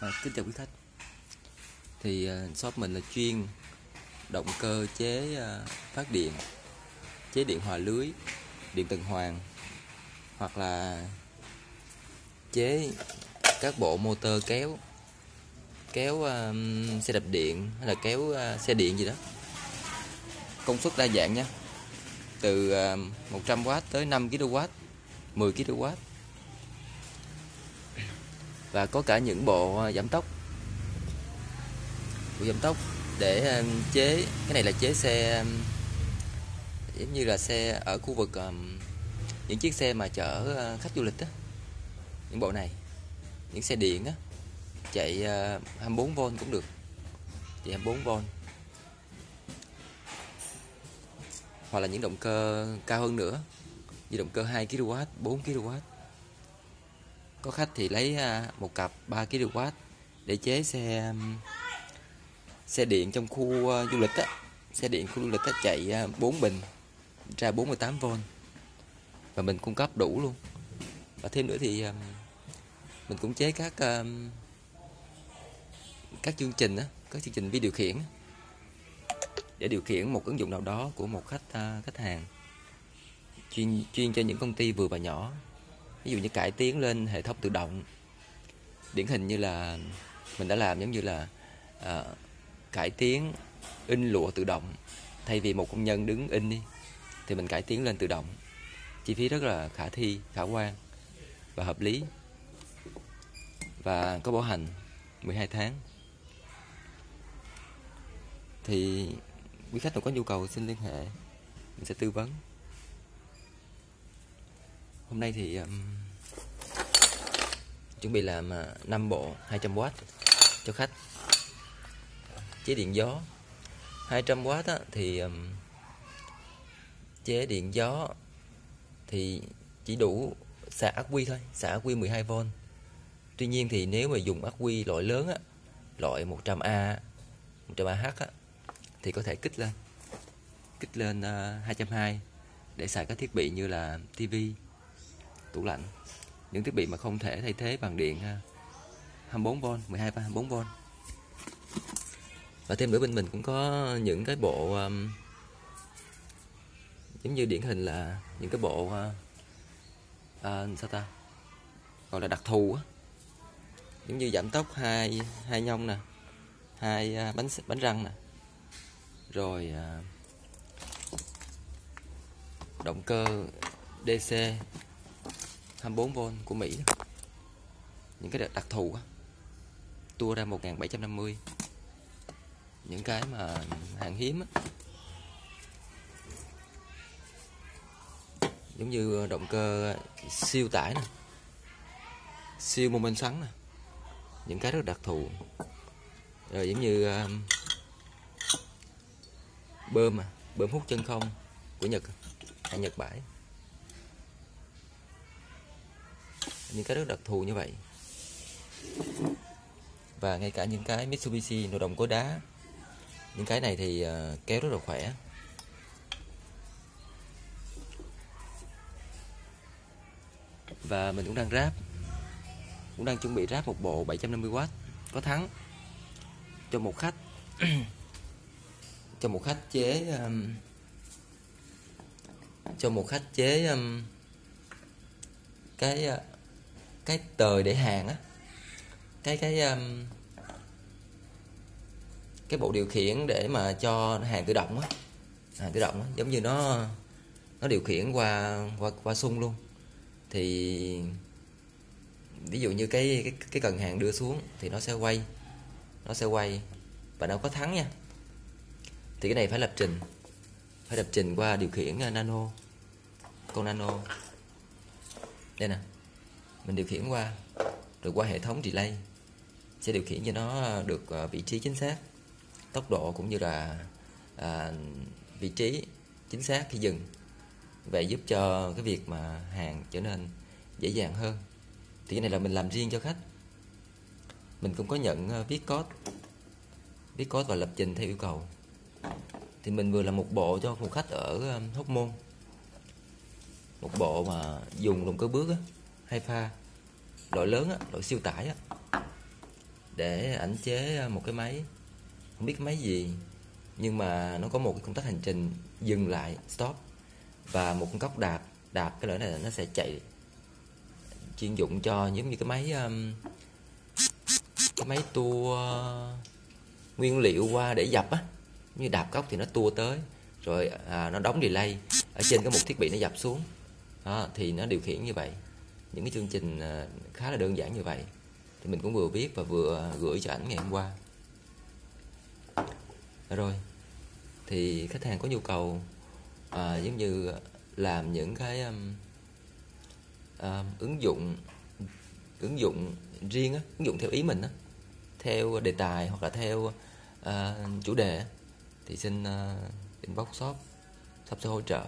À, kính chào quý khách. Thì uh, shop mình là chuyên động cơ chế uh, phát điện chế điện hòa lưới điện tuần hoàn hoặc là chế các bộ motor kéo kéo uh, xe đạp điện hay là kéo uh, xe điện gì đó. Công suất đa dạng nha. Từ uh, 100W tới 5 kW 10 kW và có cả những bộ ờ, giảm tốc. Bộ giảm tốc để ờ, chế, cái này là chế xe ờ, giống như là xe ở khu vực những chiếc xe mà chở khách du lịch đó những bộ này. Những xe điện á, chạy 24V cũng được. Chạy 24V hoặc là những động cơ cao hơn nữa, như động cơ 2 kW 4 kW có khách thì lấy à, một cặp 3 kW để chế xe xe điện trong khu à, du lịch á. Xe điện khu du lịch á chạy à, 4 bình, ra 48V và mình cung cấp đủ luôn. Và thêm nữa thì mình cũng chế các các chương trình á, các chương trình vi điều khiển để điều khiển một ứng dụng nào đó của một khách khách hàng chuyên chuyên cho những công ty vừa và nhỏ ví dụ như cải tiến lên hệ thống tự động điển hình như là mình đã làm giống như là à, cải tiến in lụa tự động. Thay vì một công nhân đứng in đi thì mình cải tiến lên tự động. Chi phí rất là khả thi khả quan và hợp lý. Và có bảo hành 12 tháng. Thì quý khách nào có nhu cầu xin liên hệ mình sẽ tư vấn hôm nay thì um, chuẩn bị làm à, uh, 5 bộ 200W cho khách. Chế điện gió. 200W á, thì um, chế điện gió thì chỉ đủ xả ắc quy thôi xả ắc quy 12V tuy nhiên thì nếu mà dùng ắc quy loại lớn á loại 100A 100AH á, thì có thể kích lên kích lên à, uh, 220 để xài các thiết bị như là tivi tủ lạnh. Những thiết bị mà không thể thay thế bằng điện 24V 12 và 24V và thêm nữa bên mình cũng có những cái bộ um, giống như điển hình là những cái bộ uh, uh, sao ta? Gọi là đặc thù á. Giống như giảm tốc hai hai nhông nè hai uh, bánh bánh răng nè. Rồi uh, động cơ DC 24V của Mỹ những cái đặc thù á. Tua ra 1750 những cái mà hàng hiếm á. Giống như ờ, động cơ siêu tải nè. Siêu mô men xoắn nè. Những cái rất đặc thù. Rồi giống như um, bơm à bơm hút chân không của Nhật hay Nhật bãi. Những cái rất đặc thù như vậy. Và ngay cả những cái Mitsubishi nội đồng cối đá những cái này thì ờ, kéo rất là khỏe. Và mình cũng đang ráp cũng đang chuẩn bị ráp một bộ 750W có thắng cho một khách. Cho một khách chế um, cho một khách chế um, cái uh, cái tờ để hàng á. Cái cái um, cái bộ điều khiển để mà cho hàng tự động á. Hàng tự động á giống như nó nó điều khiển qua qua qua sung luôn. Thì ví dụ như cái cái cái cần hàng đưa xuống thì nó sẽ quay nó sẽ quay và nó có thắng nha. Thì cái này phải lập trình phải lập trình qua điều khiển uh, nano con nano. Đây nè mình điều khiển qua rồi qua hệ thống relay sẽ điều khiển cho nó được ờ, vị trí chính xác. Tốc độ cũng như là à, vị trí chính xác khi dừng. Vậy giúp cho cái việc mà hàng trở nên dễ dàng hơn. Thì cái này là mình làm riêng cho khách. Mình cũng có nhận ờ, viết code. Viết code và lập trình theo yêu cầu. Thì mình vừa làm một bộ cho một khách ở Hóc Môn. Một bộ mà dùng động cơ bước á, hai pha loại lớn á, loại siêu tải á. Để ảnh chế một cái máy. Không biết cái máy gì nhưng mà nó có một cái công tắc hành trình dừng lại stop và một con cốc đạp đạp cái lỗi này nó sẽ chạy chuyên dụng cho giống như cái máy um, cái máy tua nguyên liệu qua để dập á. Như đạp cốc thì nó tua tới rồi à, nó đóng delay ở trên cái một thiết bị nó dập xuống. Đó, thì nó điều khiển như vậy những cái chương trình ờ, khá là đơn giản như vậy. Thì mình cũng vừa viết và vừa gửi cho ảnh ngày hôm qua. Rồi thì khách hàng có nhu cầu à, giống như làm những cái um, um, ứng dụng ứng dụng riêng á, ứng dụng theo ý mình á, theo đề tài hoặc là theo uh, chủ đề thì xin uh, inbox shop shop sẽ hỗ trợ.